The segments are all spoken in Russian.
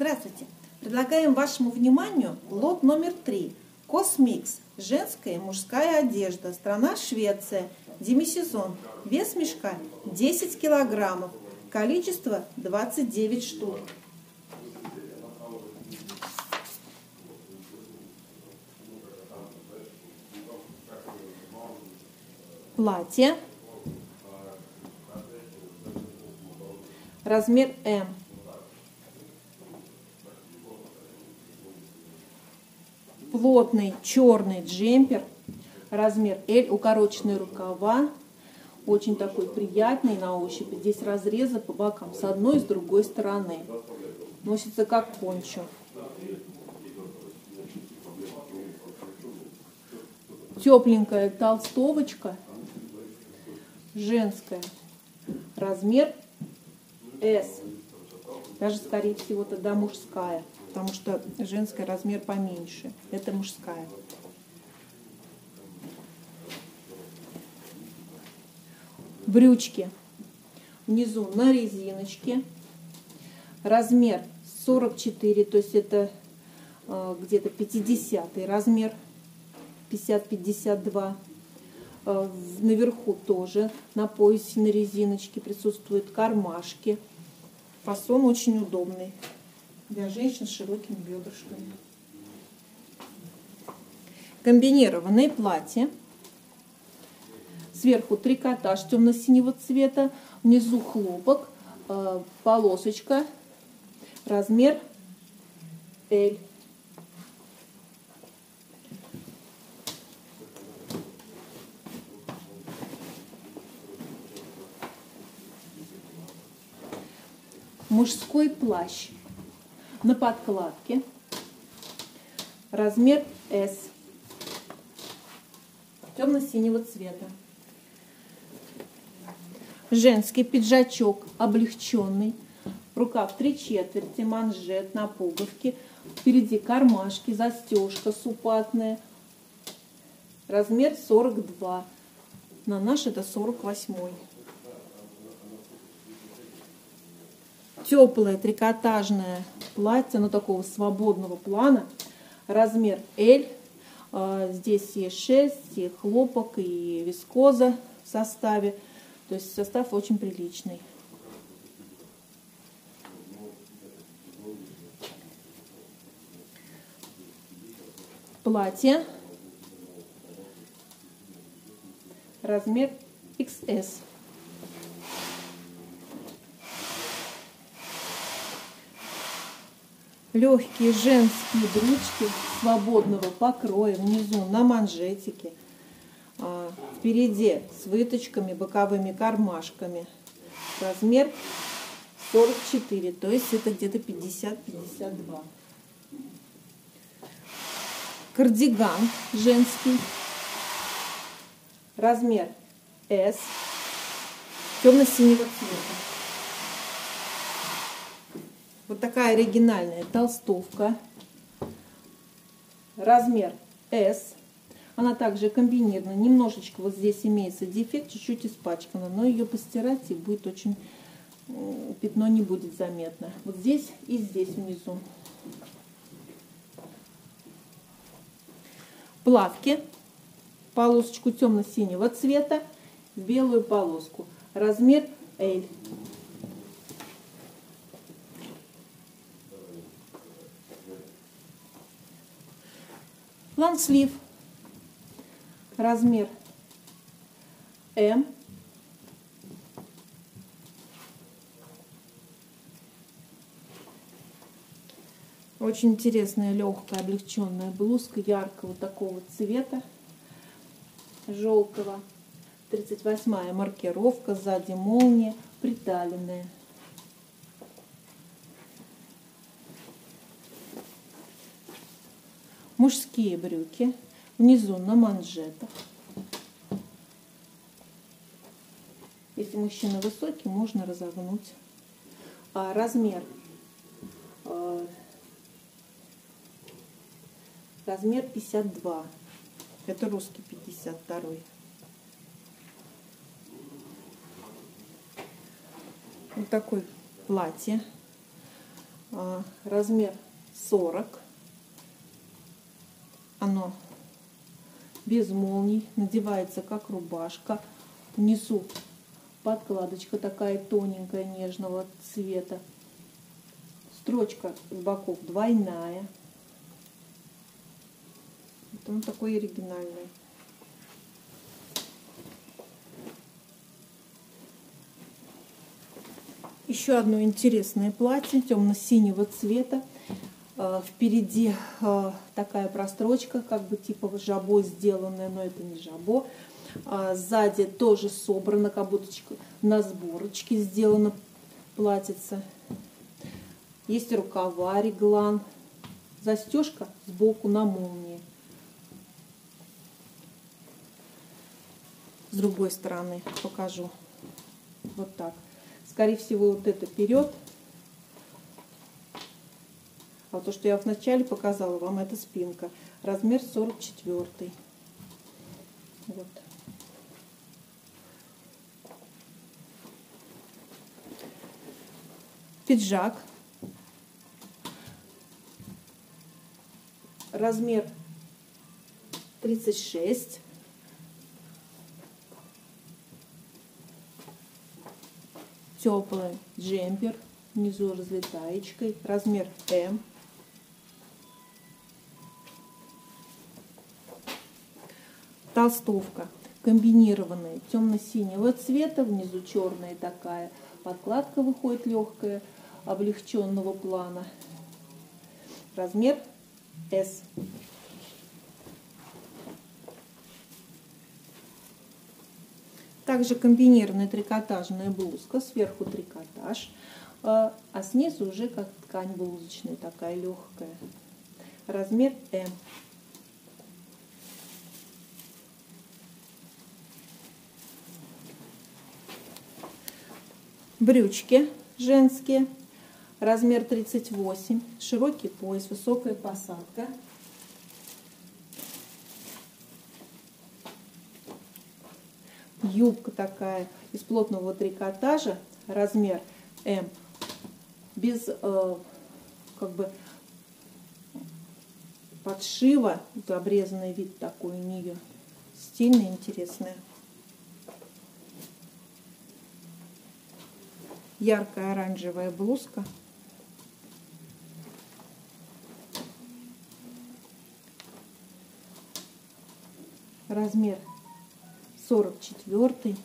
Здравствуйте! Предлагаем вашему вниманию лот номер три. COS mix. Женская и мужская одежда. Страна Швеция. Демисезон. Вес мешка 10 килограммов. Количество 29 штук. Платье. Размер М. плотный черный джемпер, размер L, укороченные рукава, очень такой приятный на ощупь. Здесь разрезы по бокам с одной и с другой стороны. Носится как пончо. Тепленькая толстовочка, женская, размер S. Даже, скорее всего, тогда мужская потому что женская размер поменьше. Это мужская. Брючки внизу на резиночке. Размер 44, то есть это э, где-то 50 размер, 50-52. Э, наверху тоже на поясе на резиночке присутствуют кармашки. Фасон очень удобный для женщин с широкими бедрышками. Комбинированное платье. Сверху трикотаж темно-синего цвета, внизу хлопок, э, полосочка, размер L. Мужской плащ на подкладке. Размер S. Темно-синего цвета. Женский пиджачок облегченный. Рукав три четверти, манжет на пуговке. Впереди кармашки, застежка супатная. Размер 42. На наш это 48. Теплое трикотажное платье, но такого свободного плана. Размер L. А, здесь и шерсть, и хлопок, и вискоза в составе. То есть состав очень приличный. Платье. Размер XS. Легкие женские брючки свободного покроя внизу на манжетике. А, впереди с выточками, боковыми кармашками. Размер 44, то есть это где-то 50-52. Кардиган женский. Размер S. Темно-синего цвета. Вот такая оригинальная толстовка. Размер S. Она также комбинирована. Немножечко вот здесь имеется дефект, чуть-чуть испачкана. Но ее постирать и будет очень... Пятно не будет заметно. Вот здесь и здесь внизу. Плавки. Полосочку темно-синего цвета. Белую полоску. Размер L. Лангслив. Размер М. Очень интересная, легкая, облегченная блузка яркого такого цвета, желтого. 38 маркировка, сзади молния, приталенная. Мужские брюки, внизу на манжетах. Если мужчина высокий, можно разогнуть. А размер э, размер 52. Это русский 52. Вот такое платье. а, размер 40. Оно без молний, надевается как рубашка. Внизу подкладочка такая тоненькая, нежного цвета. Строчка с боков двойная. Вот он такой оригинальный. Еще одно интересное платье темно-синего цвета. Э, впереди э, такая прострочка, как бы типа жабо сделанная, но это не жабо. А сзади тоже собрано, как будто на сборочке сделано платьице. Есть рукава, реглан, застежка сбоку на молнии. С другой стороны покажу. Вот так. Скорее всего, вот это вперед. А то, что я вначале показала вам, это спинка. Размер 44. Вот. Пиджак. Размер 36. теплый джемпер, внизу разлетаечкой, размер М. Толстовка комбинированная, темно-синего цвета, внизу черная такая, подкладка выходит легкая, облегченного плана. Размер S. Также комбинированная трикотажная блузка, сверху трикотаж, а, а снизу уже как ткань блузочная, такая легкая. Размер М. Брючки женские, размер 38, широкий пояс, высокая посадка. юбка такая из плотного трикотажа, размер М, без э, как бы подшива, вот обрезанный вид такой у нее, стильная, интересная. Яркая оранжевая блузка. Размер 44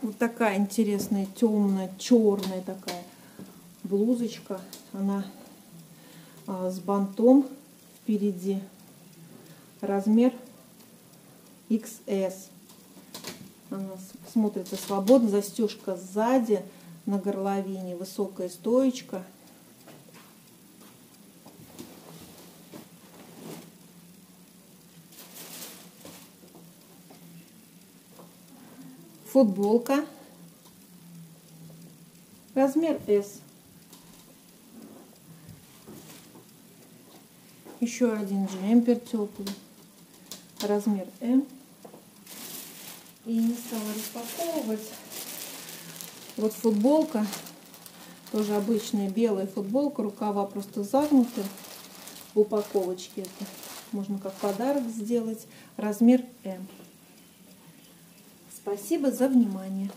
Вот такая интересная, темная, черная такая блузочка. Она а, с бантом впереди. Размер XS. Она смотрится свободно. Застежка сзади на горловине. Высокая стоечка. футболка, размер S. Еще один джемпер теплый, размер М. И не стала распаковывать. Вот футболка, тоже обычная белая футболка, рукава просто загнуты в упаковочке. Это можно как подарок сделать. Размер М. Спасибо за внимание.